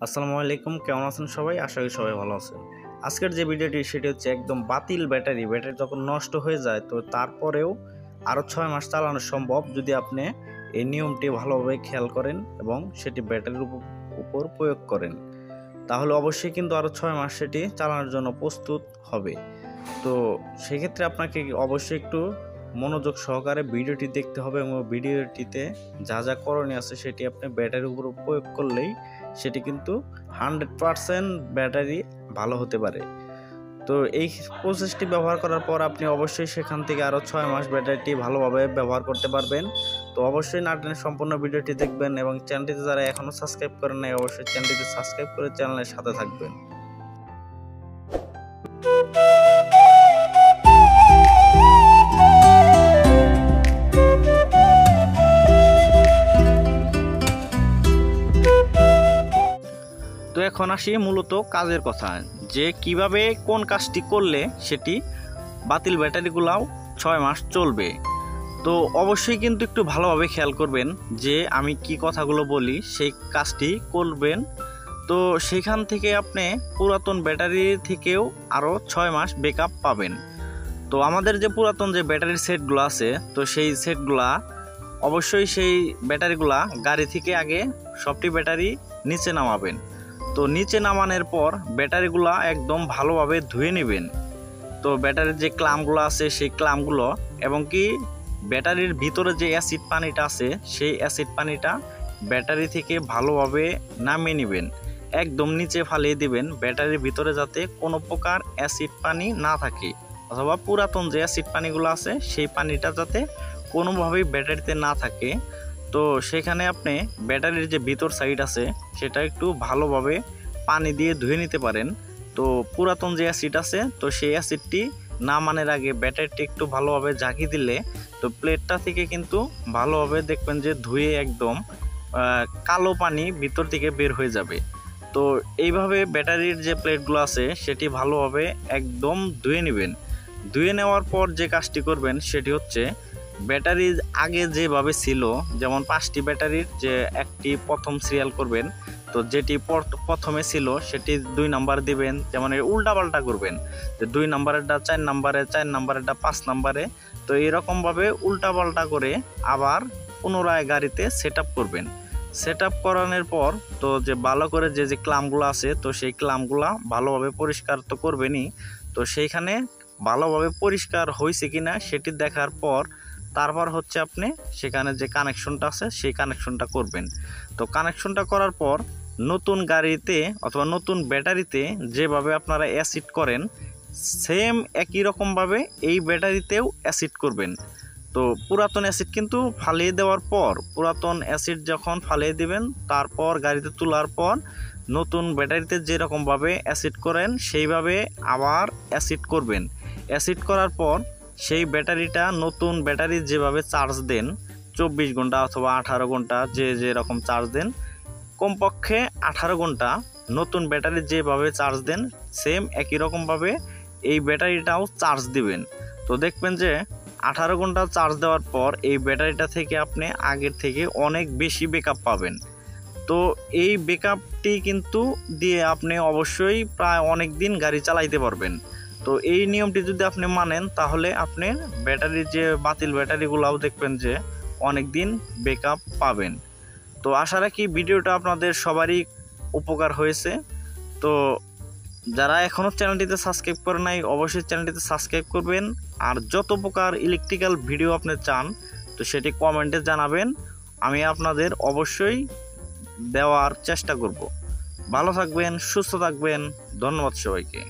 আসসালামু আলাইকুম, কেমন আছেন সবাই? আশা করি সবাই ভালো আছেন। আজকের যে ভিডিওটি, সেটি হচ্ছে একদম বাতিল ব্যাটারি। ব্যাটারি যখন নষ্ট হয়ে যায়, তো তারপরেও আরও ছয় মাস চালানো সম্ভব যদি আপনি এই নিয়মটি ভালোভাবে খেয়াল করেন এবং সেটি ব্যাটারির উপ- উপর প্রয়োগ করেন। তাহলে অবশ্যই কিন্তু আরও ছয় মাস সেটি চালানোর জন্য প্রস্তুত হবে। তো সেক্ষেত্রে আপনাকে অবশ্যই একটু মনোযোগ সহকারে ভিডিওটি দেখতে হবে এবং ভিডিওটিতে যা যা করণীয় আছে সেটি আপনি ব্যাটারির উপর প্রয়োগ করলেই সেটি কিন্তু হান্ড্রেড পারসেন্ট ব্যাটারি ভালো হতে পারে। তো এই প্রসেসটি ব্যবহার করার পর আপনি অবশ্যই সেখান থেকে আরও ছয় মাস ব্যাটারিটি ভালোভাবে ব্যবহার করতে পারবেন। তো অবশ্যই নাটেনের সম্পূর্ণ ভিডিওটি দেখবেন এবং চ্যানেলটিতে যারা এখনও সাবস্ক্রাইব করেন নাই, অবশ্যই চ্যানেলটিতে সাবস্ক্রাইব করে চ্যানেলের সাথে থাকবেন। এখন আসি মূলত কাজের কথা যে কীভাবে কোন কাজটি করলে সেটি বাতিল ব্যাটারিগুলাও ছয় মাস চলবে। তো অবশ্যই কিন্তু একটু ভালোভাবে খেয়াল করবেন যে আমি কি কথাগুলো বলি, সেই কাজটি করবেন। তো সেখান থেকে আপনি পুরাতন ব্যাটারি থেকেও আরও ছয় মাস ব্যাকআপ পাবেন। তো আমাদের যে পুরাতন যে ব্যাটারির সেটগুলো আছে, তো সেই সেটগুলা অবশ্যই সেই ব্যাটারিগুলা গাড়ি থেকে আগে সবটি ব্যাটারি নিচে নামাবেন। তো নিচে নামানোর পর ব্যাটারিগুলো একদম ভালোভাবে ধুয়ে নেবেন। তো ব্যাটারির যে ক্লামগুলো আছে, সেই ক্লামগুলো এবং কি ব্যাটারির ভিতরে যে অ্যাসিড পানিটা আছে, সেই অ্যাসিড পানিটা ব্যাটারি থেকে ভালোভাবে নামিয়ে নেবেন। একদম নিচে ফালিয়ে দিবেন, ব্যাটারির ভিতরে যাতে কোনো প্রকার অ্যাসিড পানি না থাকে অথবা পুরাতন যে অ্যাসিড পানিগুলো আছে, সেই পানিটা যাতে কোনোভাবেই ব্যাটারিতে না থাকে। তো সেখানে আপনি ব্যাটারির যে ভিতর সাইড আছে, সেটা একটু ভালোভাবে পানি দিয়ে ধুয়ে নিতে পারেন। তো পুরাতন যে অ্যাসিড আছে, তো সেই অ্যাসিডটি নামানোর আগে ব্যাটারিটি একটু ভালোভাবে ঝাঁকি দিলে, তো প্লেটটা থেকে কিন্তু ভালোভাবে দেখবেন যে ধুয়ে একদম কালো পানি ভিতর থেকে বের হয়ে যাবে। তো এইভাবে ব্যাটারির যে প্লেটগুলো আছে, সেটি ভালোভাবে একদম ধুয়ে নেবেন। ধুয়ে নেওয়ার পর যে কাজটি করবেন, সেটি হচ্ছে ব্যাটারি আগে যেভাবে ছিল, যেমন পাঁচটি ব্যাটারির যে একটি প্রথম সিরিয়াল করবেন, তো যেটি পর- প্রথমে ছিল সেটি দুই নাম্বার দিবেন, যেমন উল্টা পাল্টা করবেন। যে দুই নাম্বারেরটা চার নাম্বারে চার নাম্বারেরটা পাঁচ নাম্বারে তো এরকমভাবে উল্টাপাল্টা করে আবার পুনরায় গাড়িতে সেট করবেন। সেট আপ করানোর পর, তো যে ভালো করে যে যে ক্লামগুলো আছে, তো সেই ক্লামগুলো ভালোভাবে পরিষ্কার তো করবেনই। তো সেইখানে ভালোভাবে পরিষ্কার হয়েছে কিনা সেটি দেখার পর তারপর হচ্ছে আপনি সেখানে যে কানেকশনটা আছে, সেই কানেকশনটা করবেন। তো কানেকশনটা করার পর নতুন গাড়িতে অথবা নতুন ব্যাটারিতে যেভাবে আপনারা অ্যাসিড করেন, সেম একই রকমভাবে এই ব্যাটারিতেও অ্যাসিড করবেন। তো পুরাতন অ্যাসিড কিন্তু ফালিয়ে দেওয়ার পর, পুরাতন অ্যাসিড যখন ফালিয়ে দিবেন, তারপর গাড়িতে তোলার পর নতুন ব্যাটারিতে যেরকমভাবে অ্যাসিড করেন, সেইভাবে আবার অ্যাসিড করবেন। অ্যাসিড করার পর সেই ব্যাটারিটা নতুন ব্যাটারি যেভাবে চার্জ দেন, চব্বিশ ঘণ্টা অথবা আঠারো ঘণ্টা যে যেরকম চার্জ দেন, কমপক্ষে আঠারো ঘণ্টা নতুন ব্যাটারি যেভাবে চার্জ দেন, সেম একই রকমভাবে এই ব্যাটারিটাও চার্জ দিবেন। তো দেখবেন যে আঠারো ঘণ্টা চার্জ দেওয়ার পর এই ব্যাটারিটা থেকে আপনি আগের থেকে অনেক বেশি ব্যাকআপ পাবেন। তো এই ব্যাকআপটি কিন্তু দিয়ে আপনি অবশ্যই প্রায় অনেক দিন গাড়ি চালাইতে পারবেন। তো এই নিয়মটি যদি আপনি মানেন, তাহলে আপনি ব্যাটারির যে বাতিল ব্যাটারিগুলোও দেখবেন যে অনেক দিন ব্যাকআপ পাবেন। তো আশা রাখি ভিডিওটা আপনাদের সবারই উপকার হয়েছে। তো যারা এখনও চ্যানেলটিতে সাবস্ক্রাইব করে নাই, অবশ্যই চ্যানেলটিতে সাবস্ক্রাইব করবেন। আর যত প্রকার ইলেকট্রিক্যাল ভিডিও আপনি চান, তো সেটি কমেন্টে জানাবেন। আমি আপনাদের অবশ্যই দেওয়ার চেষ্টা করব। ভালো থাকবেন, সুস্থ থাকবেন। ধন্যবাদ সবাইকে।